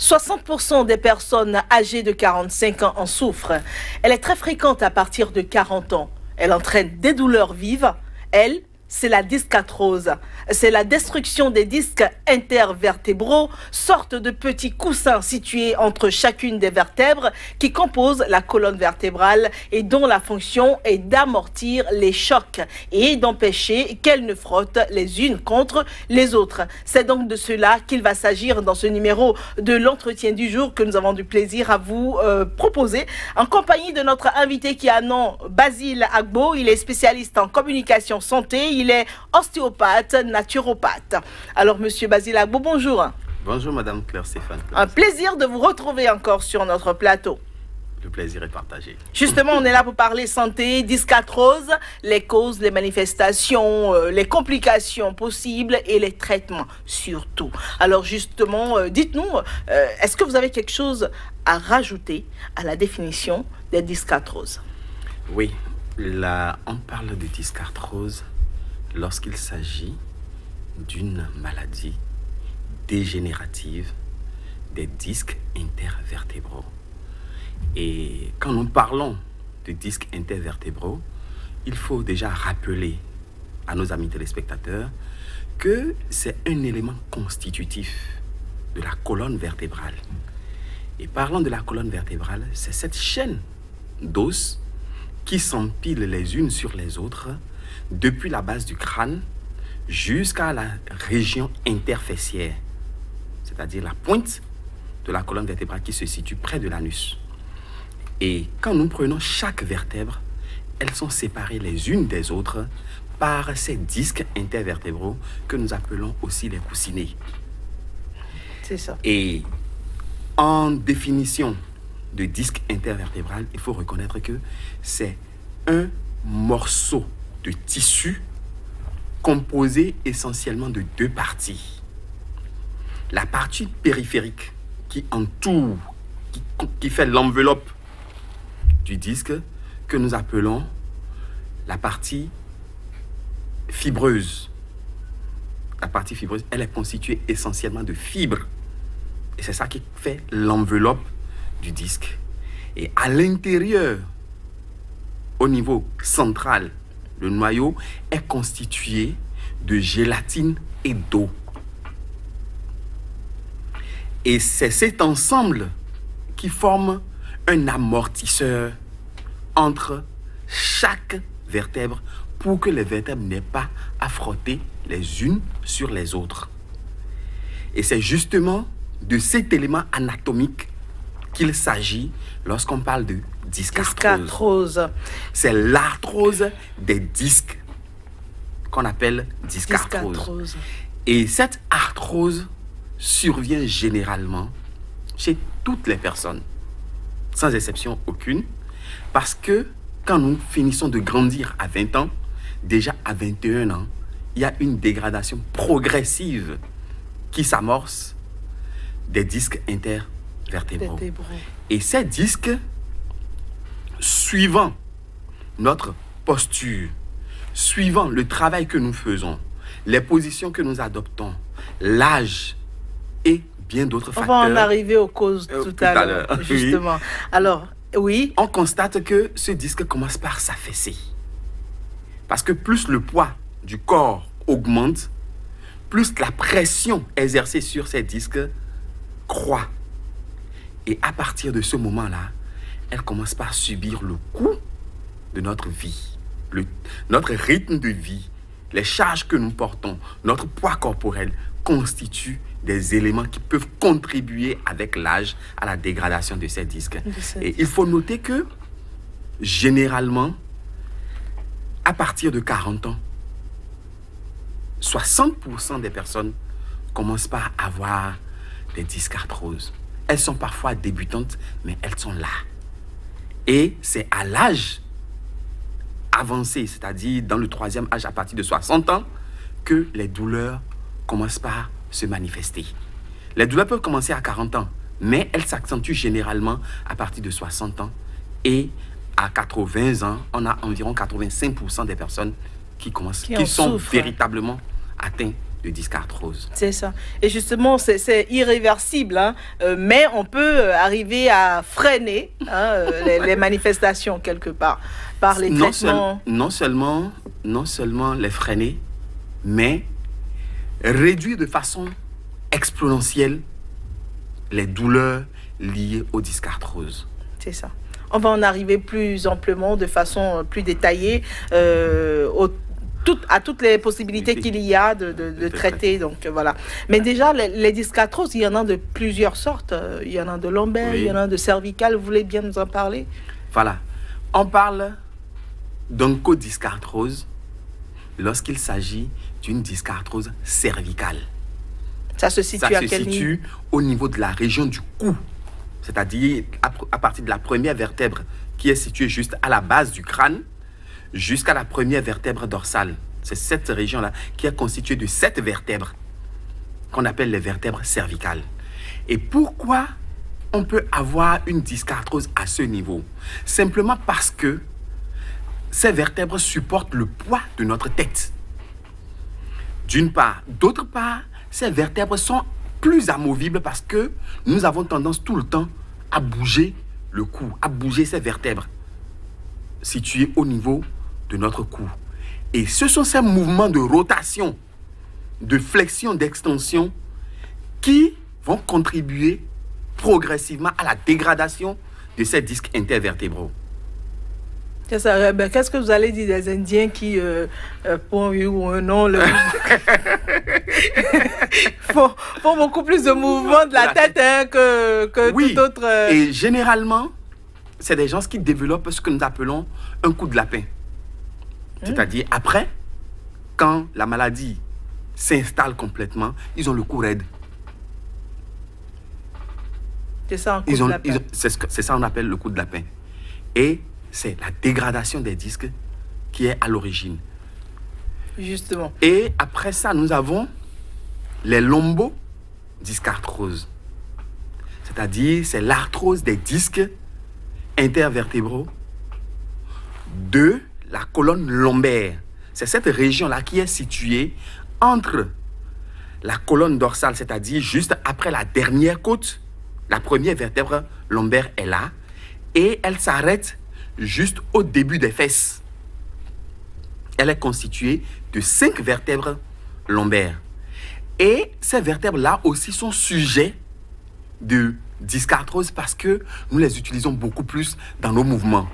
60% des personnes âgées de 45 ans en souffrent. Elle est très fréquente à partir de 40 ans. Elle entraîne des douleurs vives. Elle, c'est la discatrose. C'est la destruction des disques intervertébraux, sorte de petits coussins situés entre chacune des vertèbres qui composent la colonne vertébrale et dont la fonction est d'amortir les chocs et d'empêcher qu'elles ne frottent les unes contre les autres. C'est donc de cela qu'il va s'agir dans ce numéro de l'entretien du jour que nous avons du plaisir à vous euh, proposer en compagnie de notre invité qui a nom Basile Agbo. Il est spécialiste en communication santé il est ostéopathe, naturopathe. Alors, monsieur Basile Agbo, bonjour. Bonjour, madame Claire Stéphane. Un plaisir de vous retrouver encore sur notre plateau. Le plaisir est partagé. Justement, on est là pour parler santé, discatrose, les causes, les manifestations, euh, les complications possibles et les traitements surtout. Alors justement, euh, dites-nous, euh, est-ce que vous avez quelque chose à rajouter à la définition des discatroses? Oui, là, on parle de discarthrose lorsqu'il s'agit d'une maladie dégénérative des disques intervertébraux. Et quand nous parlons de disques intervertébraux, il faut déjà rappeler à nos amis téléspectateurs que c'est un élément constitutif de la colonne vertébrale. Et parlant de la colonne vertébrale, c'est cette chaîne d'os qui s'empilent les unes sur les autres depuis la base du crâne jusqu'à la région interfessière, c'est-à-dire la pointe de la colonne vertébrale qui se situe près de l'anus. Et quand nous prenons chaque vertèbre, elles sont séparées les unes des autres par ces disques intervertébraux que nous appelons aussi les coussinets. C'est ça. Et en définition de disque intervertébral, il faut reconnaître que c'est un morceau de tissu composé essentiellement de deux parties. La partie périphérique qui entoure, qui, qui fait l'enveloppe du disque que nous appelons la partie fibreuse. La partie fibreuse, elle est constituée essentiellement de fibres. Et c'est ça qui fait l'enveloppe du disque. Et à l'intérieur, au niveau central, le noyau est constitué de gélatine et d'eau. Et c'est cet ensemble qui forme un amortisseur entre chaque vertèbre pour que les vertèbres n'aient pas à frotter les unes sur les autres. Et c'est justement de cet élément anatomique qu'il s'agit lorsqu'on parle de discarthrose. C'est l'arthrose des disques qu'on appelle discarthrose. Discarthrose. Et cette arthrose survient généralement chez toutes les personnes, sans exception aucune, parce que quand nous finissons de grandir à 20 ans, déjà à 21 ans, il y a une dégradation progressive qui s'amorce des disques intervertébraux. Vertébraux. Et ces disques, suivant notre posture, suivant le travail que nous faisons, les positions que nous adoptons, l'âge et bien d'autres On facteurs, va en arriver aux causes Euh, tout, à à l'heure, oui. justement. Alors, oui, on constate que ce disque commence par s'affaisser. Parce que plus le poids du corps augmente, plus la pression exercée sur ces disques croît. Et à partir de ce moment-là, elle commence par subir le coût de notre vie, le- notre rythme de vie, les charges que nous portons, notre poids corporel constituent des éléments qui peuvent contribuer avec l'âge à la dégradation de ces disques. De Et il faut noter que généralement, à partir de 40 ans, 60% des personnes commencent par avoir des discarthroses. Elles sont parfois débutantes, mais elles sont là. Et c'est à l'âge avancé, c'est-à-dire dans le troisième âge à partir de 60 ans, que les douleurs commencent par se manifester. Les douleurs peuvent commencer à 40 ans, mais elles s'accentuent généralement à partir de 60 ans. Et à 80 ans, on a environ 85% des personnes qui, commencent, Qui qui, sont véritablement atteintes de disque arthrose. C'est ça. Et justement, c'est irréversible, hein. euh, mais on peut arriver à freiner hein, euh, les, manifestations quelque part par les non traitements. non, seulement, non seulement les freiner, mais réduire de façon exponentielle les douleurs liées au disque arthrose. C'est ça. On va en arriver plus amplement, de façon plus détaillée, euh, au à toutes les possibilités qu'il y a de, traiter. Donc voilà. Mais déjà, les, les discatroses, il y en a de plusieurs sortes. Euh, il y en a de lombaires, il y en a de cervicales. Vous voulez bien nous en parler? Voilà. On parle d'un codiscarthrose lorsqu'il s'agit d'une discarthrose cervicale. Ça se situe Ça se situe au niveau de la région du cou, c'est-à-dire à partir de la première vertèbre qui est située juste à la base du crâne jusqu'à la première vertèbre dorsale. C'est cette région-là qui est constituée de sept vertèbres qu'on appelle les vertèbres cervicales. Et pourquoi on peut avoir une dyscarthrose à ce niveau? Simplement parce que ces vertèbres supportent le poids de notre tête. D'une part. D'autre part, ces vertèbres sont plus amovibles parce que nous avons tendance tout le temps à bouger le cou, à bouger ces vertèbres situées au niveau de notre cou. Et ce sont ces mouvements de rotation, de flexion, d'extension qui vont contribuer progressivement à la dégradation de ces disques intervertébraux. Qu'est-ce que vous allez dire des Indiens qui euh, euh font ou un non le... font, beaucoup plus de mouvements de la, tête, hein, que, que tout autre. Euh, Et généralement, c'est des gens qui développent ce que nous appelons un coup de lapin. C'est-à-dire, après, quand la maladie s'installe complètement, ils ont le cou raide. C'est ça, coup. C'est ça qu'on appelle le coup de lapin. Et c'est la dégradation des disques qui est à l'origine. Justement. Et après ça, nous avons les lombodiscarthroses. C'est-à-dire, c'est l'arthrose des disques intervertébraux de colonne lombaire. C'est cette région-là qui est située entre la colonne dorsale, c'est-à-dire juste après la dernière côte. La première vertèbre lombaire est là et elle s'arrête juste au début des fesses. Elle est constituée de cinq vertèbres lombaires. Et ces vertèbres-là aussi sont sujets de dyscarthrose parce que nous les utilisons beaucoup plus dans nos mouvements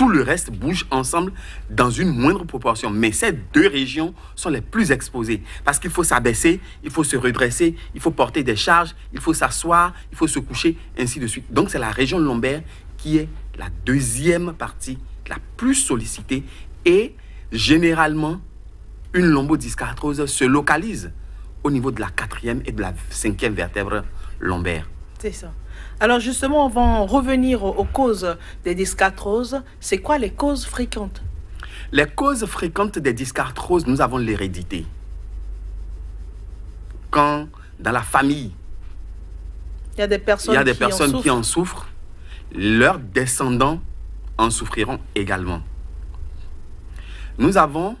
tout le reste bouge ensemble dans une moindre proportion. Mais ces deux régions sont les plus exposées parce qu'il faut s'abaisser, il faut se redresser, il faut porter des charges, il faut s'asseoir, il faut se coucher, ainsi de suite. Donc c'est la région lombaire qui est la deuxième partie la plus sollicitée et généralement une lombodiscarthrose se localise au niveau de la quatrième et de la cinquième vertèbre lombaire. C'est ça. Alors justement, on va revenir aux, causes des discarthroses. C'est quoi les causes fréquentes? Les causes fréquentes des discarthroses, nous avons l'hérédité. Quand dans la famille, il y a des personnes, des qui, personnes en qui en souffrent, leurs descendants en souffriront également. Nous avons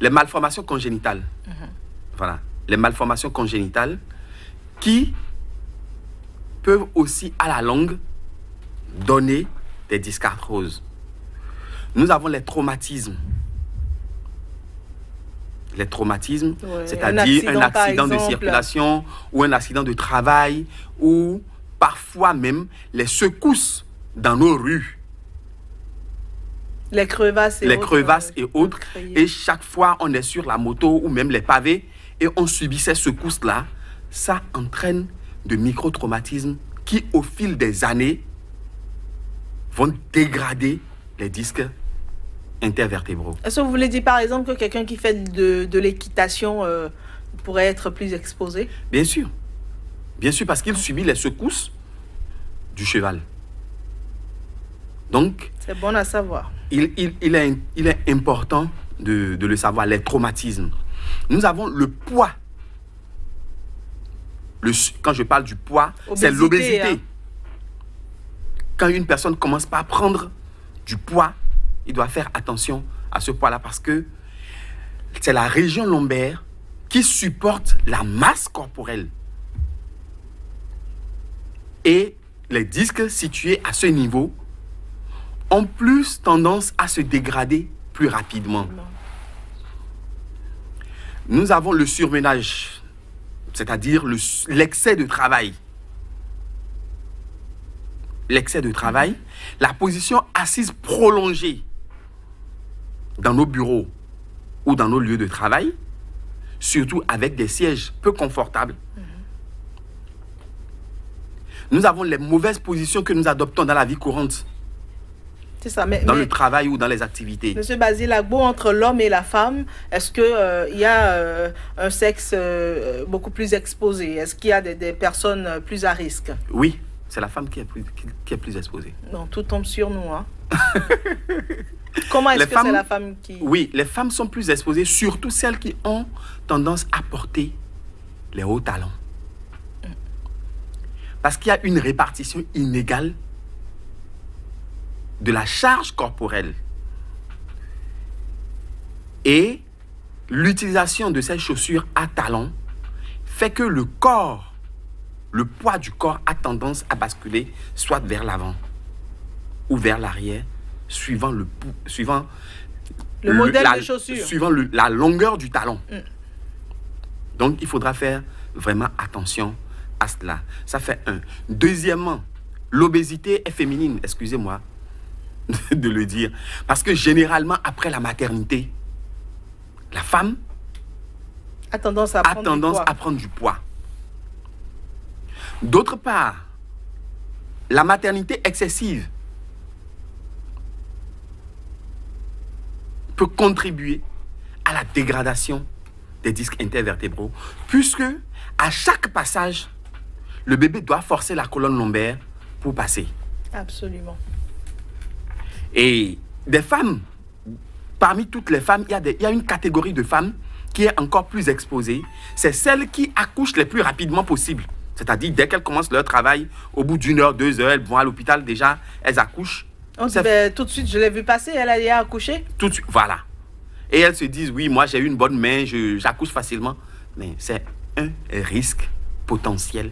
les malformations congénitales. Mhm. Voilà, les malformations congénitales qui peuvent aussi à la longue donner des discarthroses. Nous avons les traumatismes. Les traumatismes, c'est-à-dire un accident, de circulation ou un accident de travail ou parfois même les secousses dans nos rues. Les crevasses et les autres. Crevasses et, autres. et chaque fois on est sur la moto ou même les pavés et on subit ces secousses-là, ça entraîne de micro-traumatismes qui, au fil des années, vont dégrader les disques intervertébraux. Est-ce que vous voulez dire par exemple que quelqu'un qui fait de, l'équitation euh, pourrait être plus exposé? Bien sûr. Bien sûr, parce qu'il subit les secousses du cheval. Donc. C'est bon à savoir. Il, il, est, il est important de, de le savoir, les traumatismes. Nous avons le poids quand je parle du poids, c'est l'obésité. Hein. Quand une personne commence pas à prendre du poids, il doit faire attention à ce poids-là parce que c'est la région lombaire qui supportent la masse corporelle. Et les disques situés à ce niveau ont plus tendance à se dégrader plus rapidement. Nous avons le surménage, c'est-à-dire l'excès de travail. L'excès de travail, la position assise prolongée dans nos bureaux ou dans nos lieux de travail, surtout avec des sièges peu confortables. Nous avons les mauvaises positions que nous adoptons dans la vie courante. C'est ça, mais, dans le travail ou dans les activités. Monsieur Basile Agbo, entre l'homme et la femme, est-ce qu'il euh, il y a euh, un sexe euh, beaucoup plus exposé? Est-ce qu'il y a des, personnes plus à risque? Oui, c'est la femme qui est plus, qui, est plus exposée. Non, tout tombe sur nous. Hein. Comment est-ce que c'est la femme qui... Oui, les femmes sont plus exposées, surtout celles qui ont tendance à porter les hauts talons. Parce qu'il y a une répartition inégale de la charge corporelle. Et l'utilisation de ces chaussures à talons fait que le corps, le poids du corps a tendance à basculer soit vers l'avant ou vers l'arrière, suivant le, suivant le, modèle de chaussure. Suivant la longueur du talon. Mm. Donc, il faudra faire vraiment attention à cela. Ça fait un. Deuxièmement, l'obésité est féminine, excusez-moi de le dire. Parce que généralement, après la maternité, la femme a tendance à prendre, tendance du, poids. À prendre du poids. D'autre part, la maternité excessive peut contribuer à la dégradation des disques intervertébraux, puisque à chaque passage, le bébé doit forcer la colonne lombaire pour passer. Absolument. Et des femmes, parmi toutes les femmes, il y, a il y a une catégorie de femmes qui est encore plus exposée. C'est celles qui accouchent le plus rapidement possible. C'est-à-dire, dès qu'elles commencent leur travail, au bout d'une heure, deux heures, elles vont à l'hôpital déjà, elles accouchent. On dit, ben, tout de suite, je l'ai vu passer, elle a accouché. Tout de suite, voilà. Et elles se disent, oui, moi j'ai une bonne main, j'accouche facilement. Mais c'est un risque potentiel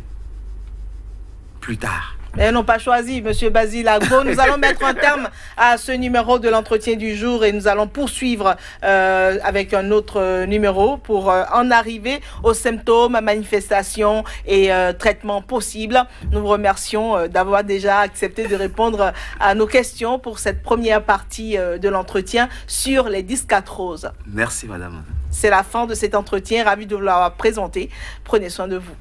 plus tard. Elles n'ont pas choisi, Monsieur Basile Agbo. Nous allons mettre un terme à ce numéro de l'entretien du jour et nous allons poursuivre euh, avec un autre numéro pour euh, en arriver aux symptômes, manifestations et euh, traitements possibles. Nous vous remercions d'avoir déjà accepté de répondre à nos questions pour cette première partie de l'entretien sur les discatroses. Merci, madame. C'est la fin de cet entretien. Ravi de vous l'avoir présenté. Prenez soin de vous.